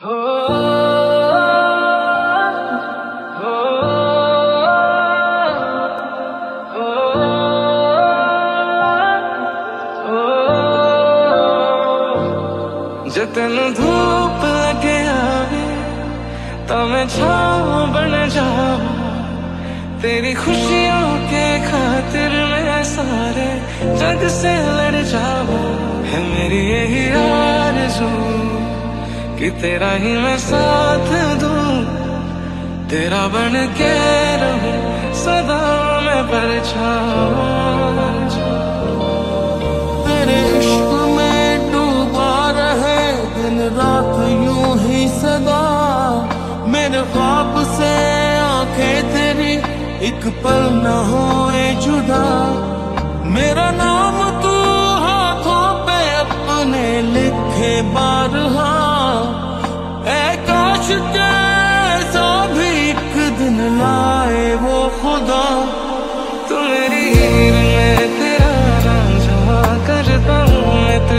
जतन धूप लगे आवे मैं छाओ बन जाऊँ तेरी खुशियों के खातिर मैं सारे जग से लड़ जाऊँ है मेरी यही आरज़ू कि तेरा ही मैं साथ दूँ, तेरा बन के रहूँ, सदा मैं परछावा तेरे इश्क में डूबा रहे दिन रात यूँ ही सदा, मेरे ख्वाब से आँखें तेरी एक पल न होए जुदा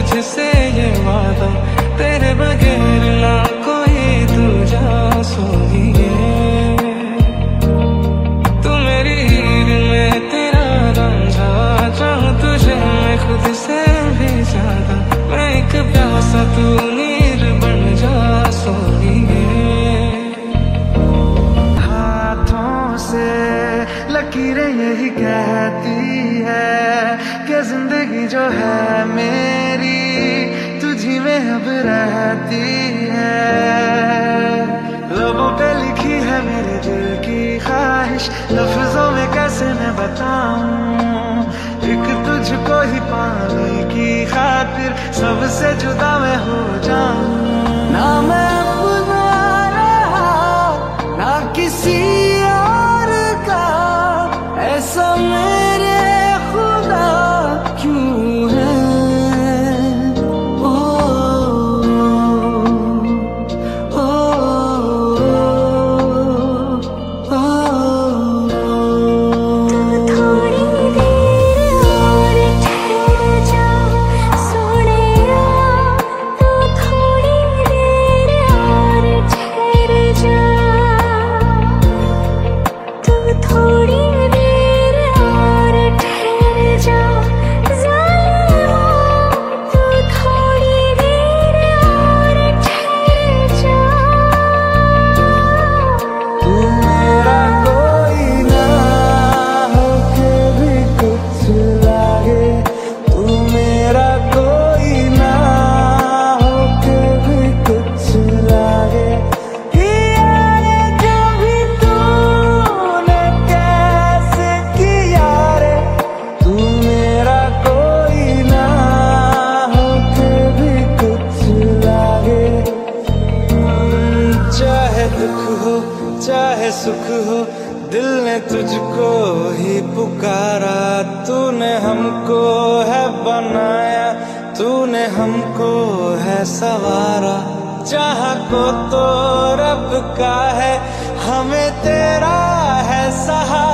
तुझसे ये वादा, तेरे बगैर ना कोई तू जा सोइए तू मेरी हीर में तेरा जमा चाहूँ तुझे मैं खुद से भी ज़्यादा। मैं एक प्यासा तू नीर बन जा सोइए हाथों से लकीरें यही कहती है कि ज़िंदगी जो है मेरी में अब रहती है। लबों पे लिखी है मेरे दिल की ख्वाहिश। लफ्जों में कैसे मैं बताऊँ? एक तुझको ही पाने की खातिर सबसे जुदा मैं हो जाऊँ। ना मैं अपना रहा, ना किसी और का। ऐसा मेरे सुख हो, दिल ने तुझको ही पुकारा, तूने हमको है बनाया, तूने हमको है सवारा। चाह को तो रब का है, हमें तेरा है सहारा।